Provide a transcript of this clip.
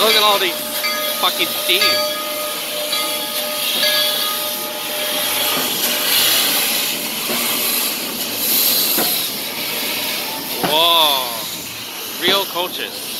Look at all these fucking thieves. Whoa. Real coaches.